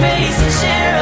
face and share